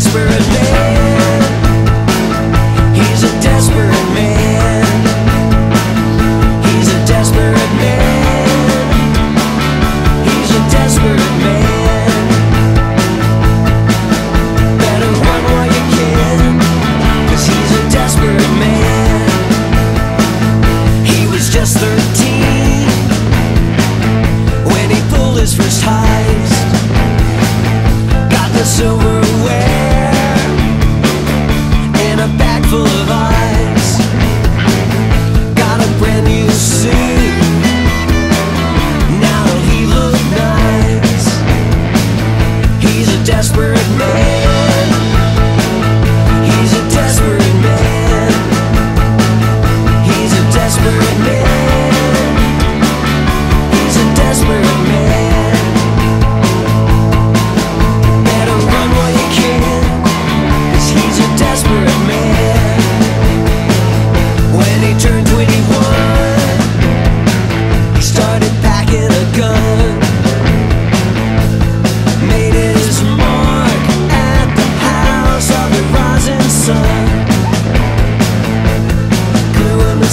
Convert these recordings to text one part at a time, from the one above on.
desperate man. He's a desperate man. He's a desperate man. He's a desperate man. Better run while you he's a desperate man. He was just 13 when he pulled his first heist. Got the silver full of eyes Got a brand new suit. Now he nice. He's a desperate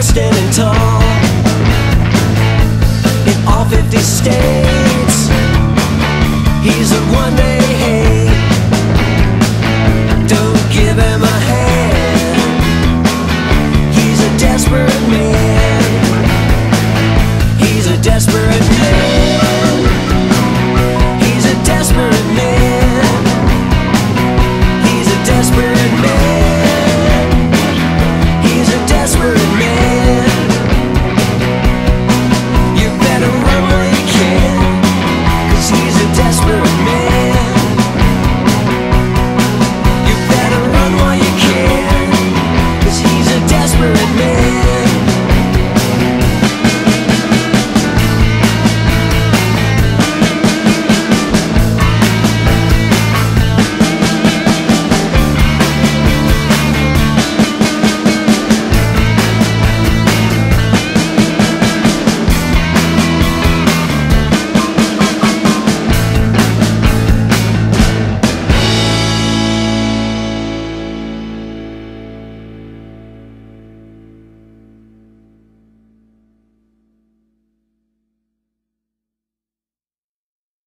We're standing tall in all 50 states. He's the one they hate. Don't give him a hand. He's a desperate man. He's a desperate man. spirit